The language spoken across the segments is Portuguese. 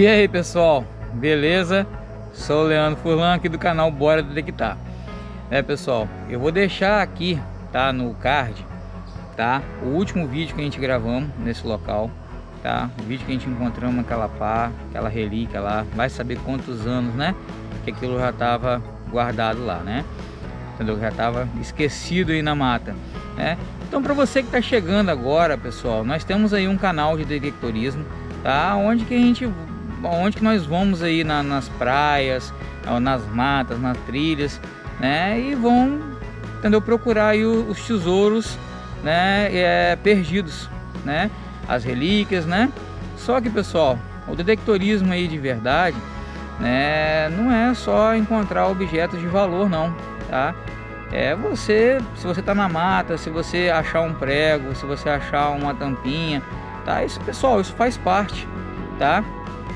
E aí pessoal, beleza? Sou o Leandro Furlan aqui do canal Bora Detectar É pessoal, eu vou deixar aqui, tá, no card, tá? O último vídeo que a gente gravamos nesse local, tá? O vídeo que a gente encontramos aquela pá, aquela relíquia lá Vai saber quantos anos, né? Que aquilo já tava guardado lá, né? Entendeu? Já estava esquecido aí na mata, né? Então para você que está chegando agora, pessoal, nós temos aí um canal de detectorismo, tá? Onde que a gente onde que nós vamos aí na, nas praias, nas matas, nas trilhas, né? E vão, entendeu? Procurar aí os tesouros, né? É, perdidos, né? As relíquias, né? Só que, pessoal, o detectorismo aí de verdade, né? Não é só encontrar objetos de valor, não, tá? É você, se você tá na mata, se você achar um prego, se você achar uma tampinha, tá? Isso, pessoal, isso faz parte, tá?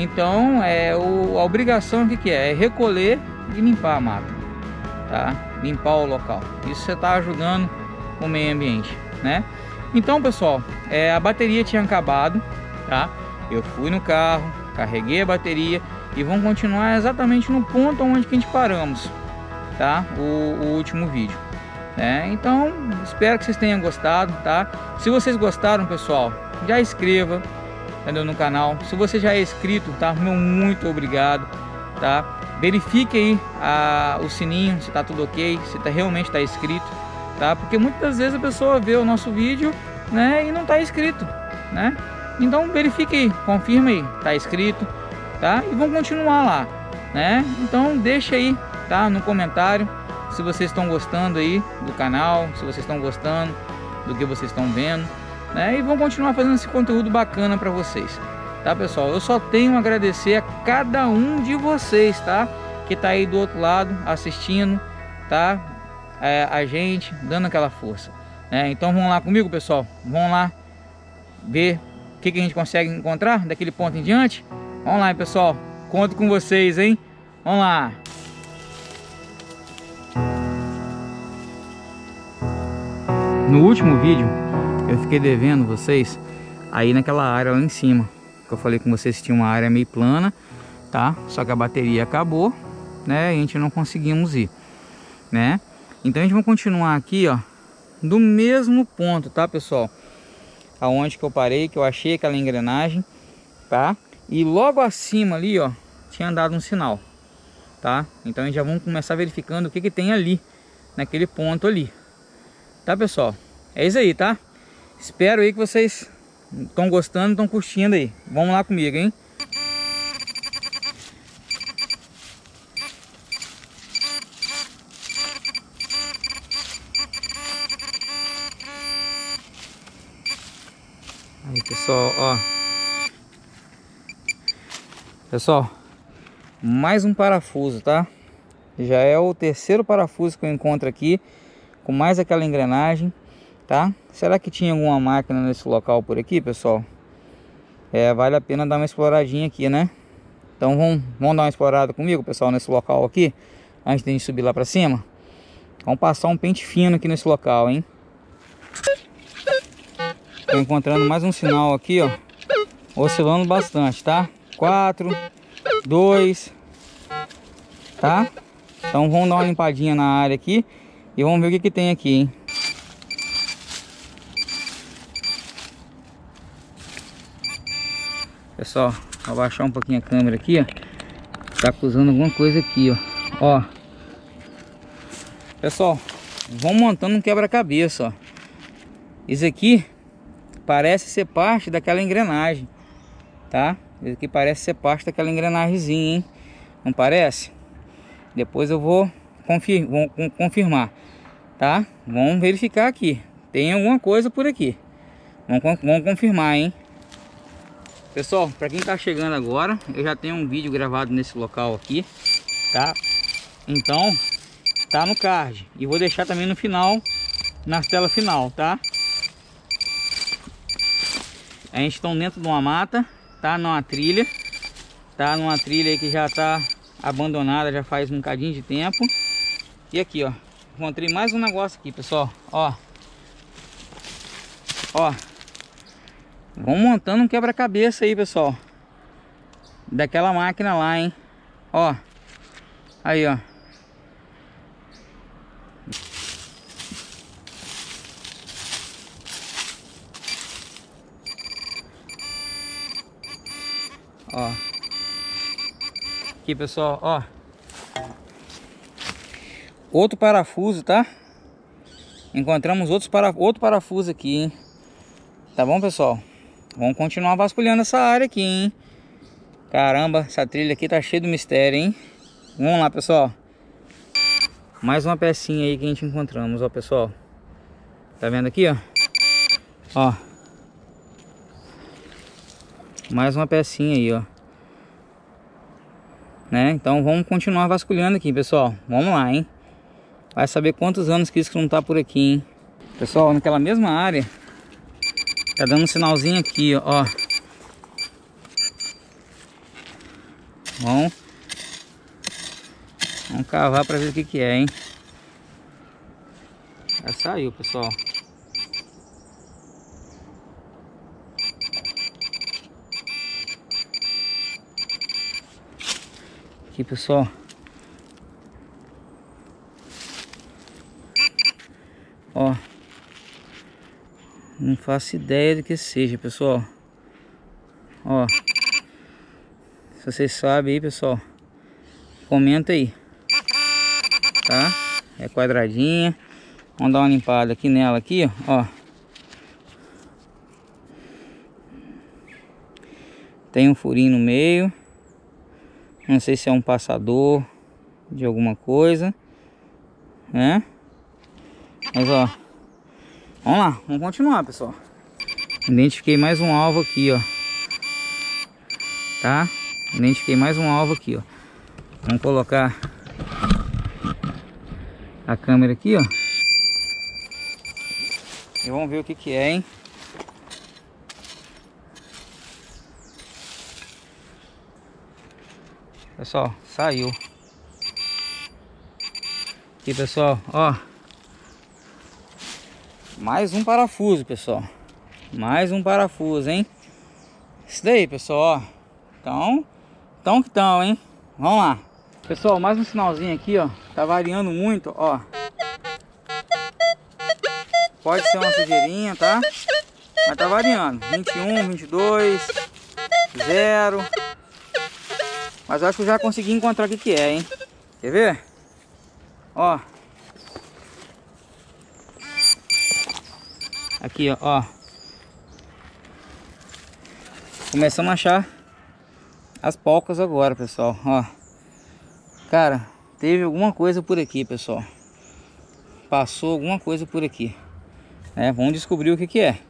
Então, é o, a obrigação que, que é? É recolher e limpar a mata, tá? Limpar o local. Isso você está ajudando o meio ambiente, né? Então, pessoal, é, a bateria tinha acabado, tá? Eu fui no carro, carreguei a bateria e vamos continuar exatamente no ponto onde que a gente paramos, tá? O, o último vídeo. Né? Então, espero que vocês tenham gostado, tá? Se vocês gostaram, pessoal, já inscreva, entendeu? no canal. Se você já é inscrito, tá? Meu muito obrigado, tá? Verifique aí a, o sininho, se tá tudo ok, se tá, realmente está inscrito, tá? Porque muitas vezes a pessoa vê o nosso vídeo, né? E não está inscrito, né? Então verifique aí, confirma aí, tá inscrito, tá? E vamos continuar lá, né? Então deixa aí, tá? No comentário se vocês estão gostando aí do canal, se vocês estão gostando do que vocês estão vendo, né? E vão continuar fazendo esse conteúdo bacana para vocês, tá pessoal? Eu só tenho a agradecer a cada um de vocês, tá? Que tá aí do outro lado assistindo, tá? É, a gente dando aquela força, né? Então vamos lá comigo, pessoal. Vamos lá ver o que, que a gente consegue encontrar daquele ponto em diante. Vamos lá, pessoal. Conto com vocês, hein? Vamos lá. No último vídeo eu fiquei devendo vocês aí naquela área lá em cima. Que eu falei com vocês que tinha uma área meio plana tá? Só que a bateria acabou né? E a gente não conseguimos ir né? Então a gente vai continuar aqui ó do mesmo ponto tá pessoal? Aonde que eu parei que eu achei aquela engrenagem tá? E logo acima ali ó tinha dado um sinal tá? Então a gente já vamos começar verificando o que que tem ali naquele ponto ali. Tá pessoal? É isso aí tá Espero aí que vocês estão gostando, estão curtindo aí. Vamos lá comigo, hein? Aí, pessoal, ó. Pessoal, mais um parafuso, tá? Já é o terceiro parafuso que eu encontro aqui, com mais aquela engrenagem tá? Será que tinha alguma máquina nesse local por aqui, pessoal? É, vale a pena dar uma exploradinha aqui, né? Então vamos, vamos dar uma explorada comigo, pessoal, nesse local aqui, antes de gente subir lá pra cima. Vamos passar um pente fino aqui nesse local, hein? Tô encontrando mais um sinal aqui, ó. Oscilando bastante, tá? 4, 2, tá? Então vamos dar uma limpadinha na área aqui e vamos ver o que, que tem aqui, hein? Vou abaixar um pouquinho a câmera aqui, ó. Tá acusando alguma coisa aqui, ó. Ó. Pessoal, vamos montando um quebra-cabeça, ó. Isso aqui parece ser parte daquela engrenagem, tá? Isso aqui parece ser parte daquela engrenagemzinha, hein? Não parece? Depois eu vou, confir vou confirmar, tá? Vamos verificar aqui. Tem alguma coisa por aqui. Vamos, vamos confirmar, hein? Pessoal, para quem está chegando agora, eu já tenho um vídeo gravado nesse local aqui, tá? Então, tá no card. E vou deixar também no final, na tela final, tá? A gente está dentro de uma mata, tá? Numa trilha, tá? Numa trilha que já está abandonada já faz um bocadinho de tempo. E aqui, ó, encontrei mais um negócio aqui, pessoal, ó. Ó, Vamos montando um quebra-cabeça aí, pessoal. daquela máquina lá, hein? Ó. Aí, ó. Ó. Aqui, pessoal, ó. Outro parafuso, tá? Encontramos outros para... outro parafuso aqui, hein? Tá bom, pessoal? Vamos continuar vasculhando essa área aqui, hein? Caramba, essa trilha aqui tá cheia de mistério, hein? Vamos lá, pessoal. Mais uma pecinha aí que a gente encontramos, ó, pessoal. Tá vendo aqui, ó? Ó. Mais uma pecinha aí, ó. Né? Então vamos continuar vasculhando aqui, pessoal. Vamos lá, hein? Vai saber quantos anos que isso não tá por aqui, hein? Pessoal, naquela mesma área Tá dando um sinalzinho aqui, ó. Vamos, vamos cavar para ver o que que é, hein? Já saiu, pessoal. Aqui, pessoal. Ó. Não faço ideia do que seja, pessoal. Ó. Se vocês sabem aí, pessoal. Comenta aí. Tá? É quadradinha. Vamos dar uma limpada aqui nela aqui, ó. Tem um furinho no meio. Não sei se é um passador de alguma coisa. Né? Mas ó. Vamos lá, vamos continuar, pessoal. Identifiquei mais um alvo aqui, ó. Tá? Identifiquei mais um alvo aqui, ó. Vamos colocar a câmera aqui, ó. E vamos ver o que que é, hein? Pessoal, saiu. Aqui, pessoal, ó. Mais um parafuso, pessoal. Mais um parafuso, hein? Isso daí, pessoal. Então, então que tão, hein? Vamos lá. Pessoal, mais um sinalzinho aqui, ó. Tá variando muito, ó. Pode ser uma sujeirinha, tá? Mas tá variando. 21, 22, 0. Mas acho que eu já consegui encontrar o que que é, hein? Quer ver? Ó. Aqui, ó, ó. Começamos a achar as polcas agora, pessoal, ó. Cara, teve alguma coisa por aqui, pessoal. Passou alguma coisa por aqui. É, vamos descobrir o que que é.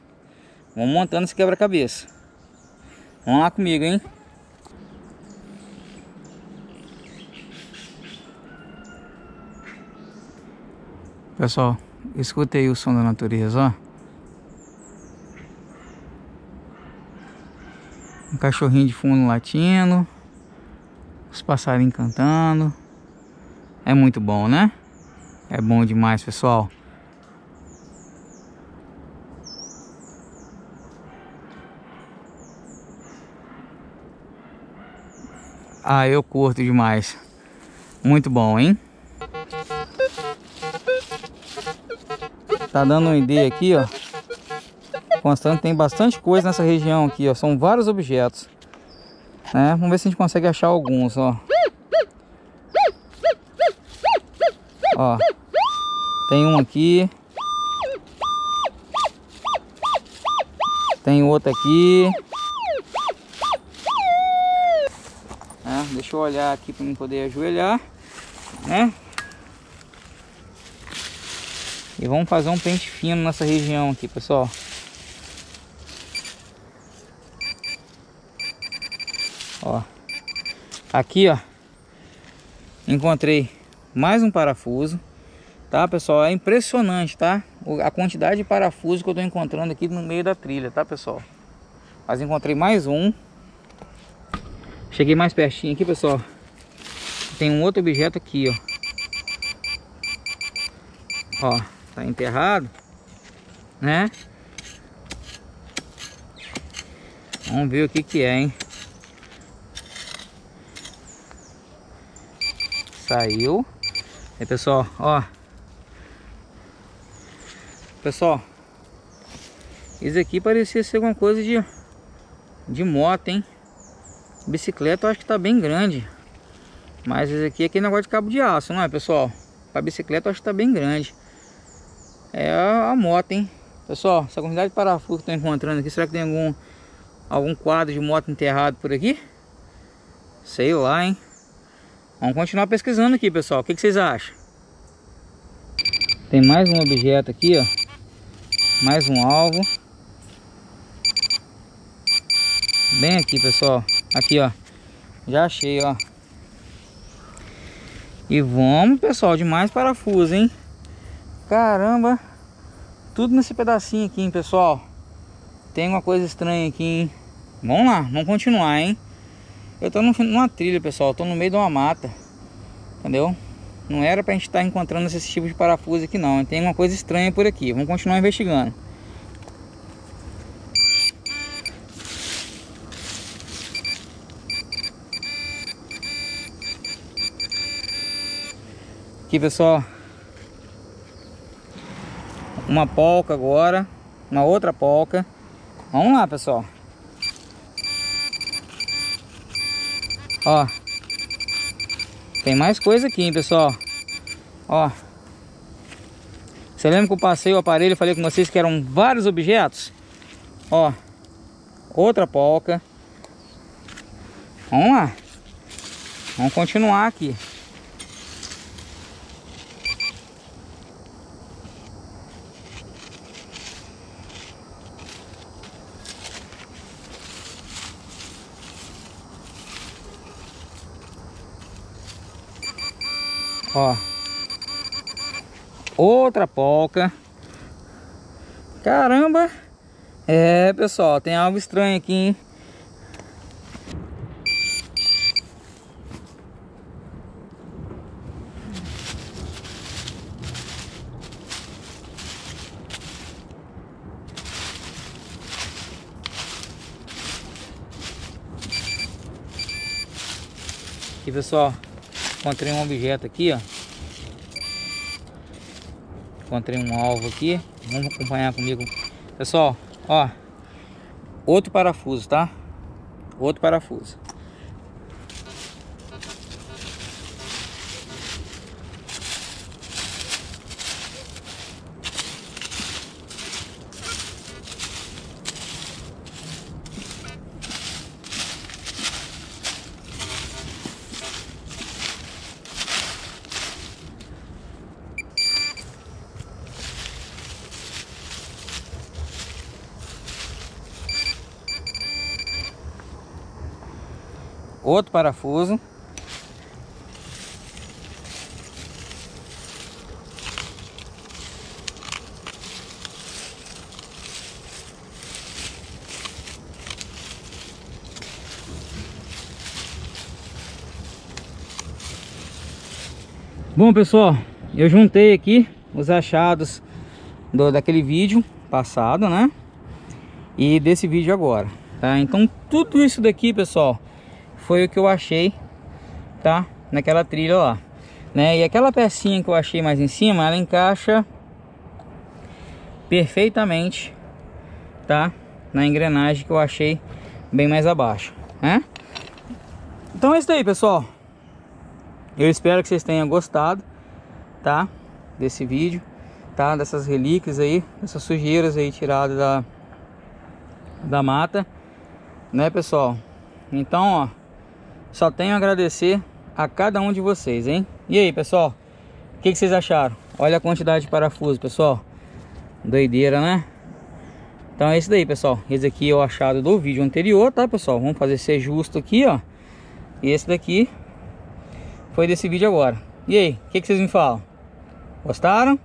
Vamos montando esse quebra-cabeça. Vamos lá comigo, hein? Pessoal, escutei o som da natureza, ó. Cachorrinho de fundo latindo. Os passarinhos cantando. É muito bom, né? É bom demais, pessoal. Ah, eu curto demais. Muito bom, hein? Tá dando uma ideia aqui, ó. Constante tem bastante coisa nessa região aqui, ó. São vários objetos. Né? Vamos ver se a gente consegue achar alguns, ó. Ó. Tem um aqui. Tem outro aqui. É, deixa eu olhar aqui para não poder ajoelhar. Né? E vamos fazer um pente fino nessa região aqui, pessoal. Ó. Aqui, ó. Encontrei mais um parafuso. Tá, pessoal? É impressionante, tá? A quantidade de parafuso que eu tô encontrando aqui no meio da trilha, tá, pessoal? Mas encontrei mais um. Cheguei mais pertinho aqui, pessoal. Tem um outro objeto aqui, ó. Ó, tá enterrado, né? Vamos ver o que que é, hein? Saiu. Aí, pessoal, ó. Pessoal, isso aqui parecia ser alguma coisa de, de moto, hein? Bicicleta eu acho que tá bem grande. Mas esse aqui é aquele negócio de cabo de aço, não é, pessoal? Para bicicleta eu acho que tá bem grande. É a, a moto, hein? Pessoal, essa quantidade de parafuso que eu tô encontrando aqui, será que tem algum algum quadro de moto enterrado por aqui? Sei lá, hein? Vamos continuar pesquisando aqui, pessoal. O que, que vocês acham? Tem mais um objeto aqui, ó. Mais um alvo. Bem aqui, pessoal. Aqui, ó. Já achei, ó. E vamos, pessoal, de mais parafuso, hein? Caramba. Tudo nesse pedacinho aqui, hein, pessoal. Tem uma coisa estranha aqui, hein? Vamos lá, vamos continuar, hein? Eu tô numa trilha, pessoal. tô no meio de uma mata. Entendeu? Não era pra gente estar tá encontrando esse tipo de parafuso aqui, não. Tem uma coisa estranha por aqui. Vamos continuar investigando. Aqui, pessoal. Uma polca agora. Uma outra polca. Vamos lá, pessoal. Ó. Tem mais coisa aqui, hein, pessoal. Ó. Você lembra que eu passei o aparelho e falei com vocês que eram vários objetos? Ó. Outra polca. Vamos lá. Vamos continuar aqui. Ó. Outra polca. Caramba. É, pessoal, tem algo estranho aqui, hein? Pessoal, Encontrei um objeto aqui, ó. Encontrei um alvo aqui. Vamos acompanhar comigo. Pessoal, ó. Outro parafuso, tá? Outro parafuso. Outro parafuso. Bom pessoal, eu juntei aqui os achados do, daquele vídeo passado, né? E desse vídeo agora, tá? Então tudo isso daqui, pessoal, foi o que eu achei, tá? Naquela trilha lá, né? E aquela pecinha que eu achei mais em cima, ela encaixa perfeitamente, tá? Na engrenagem que eu achei bem mais abaixo, né? Então é isso aí, pessoal. Eu espero que vocês tenham gostado, tá? Desse vídeo, tá? Dessas relíquias aí, dessas sujeiras aí tiradas da, da mata, né, pessoal? Então, ó, só tenho a agradecer a cada um de vocês, hein? E aí, pessoal? O que, que, vocês acharam? Olha a quantidade de parafuso, pessoal. Doideira, né? Então é isso daí, pessoal. Esse aqui é o achado do vídeo anterior, tá, pessoal? Vamos fazer ser justo aqui, ó. E esse daqui foi desse vídeo agora. E aí, o que, que, vocês me falam? Gostaram?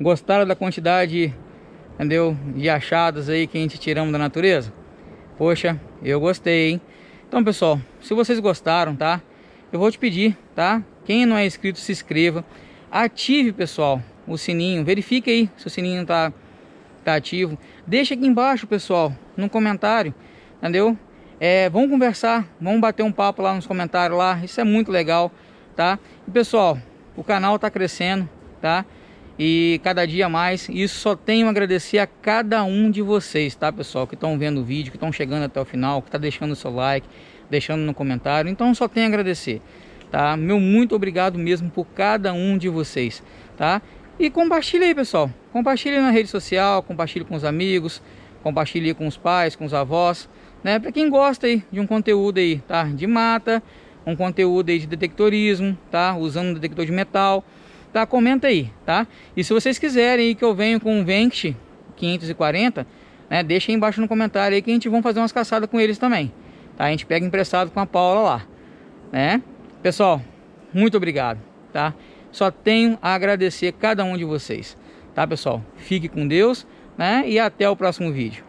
Gostaram da quantidade, entendeu? De achados aí que a gente tiramos da natureza? Poxa, eu gostei, hein? Então, pessoal, se vocês gostaram, tá? Eu vou te pedir, tá? Quem não é inscrito, se inscreva. Ative, pessoal, o sininho. Verifique aí se o sininho tá, tá ativo. Deixa aqui embaixo, pessoal, no comentário, entendeu? É, vamos conversar, vamos bater um papo lá nos comentários lá. Isso é muito legal, tá? E pessoal, o canal tá crescendo, tá? E cada dia mais, isso só tenho a agradecer a cada um de vocês, tá pessoal? Que estão vendo o vídeo, que estão chegando até o final, que tá deixando o seu like, deixando no comentário. Então só tenho a agradecer, tá? Meu muito obrigado mesmo por cada um de vocês, tá? E compartilhe aí, pessoal. Compartilhe na rede social, compartilhe com os amigos, compartilhe com os pais, com os avós, né? Para quem gosta aí de um conteúdo aí, tá? De mata, um conteúdo aí de detectorismo, tá? Usando um detector de metal, tá? Comenta aí, tá? E se vocês quiserem que eu venho com um Venct 540, né? Deixa aí embaixo no comentário aí que a gente vai fazer umas caçadas com eles também, tá? A gente pega emprestado com a Paula lá, né? Pessoal, muito obrigado, tá? Só tenho a agradecer cada um de vocês, tá, pessoal? Fique com Deus, né? E até o próximo vídeo.